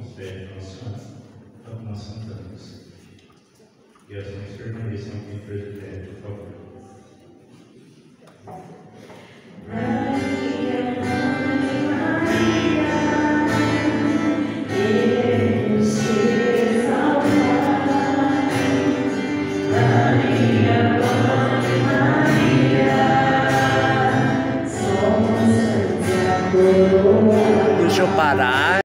nos pede para nós cantamos. E as mães permaneçam aqui presbítero, por favor.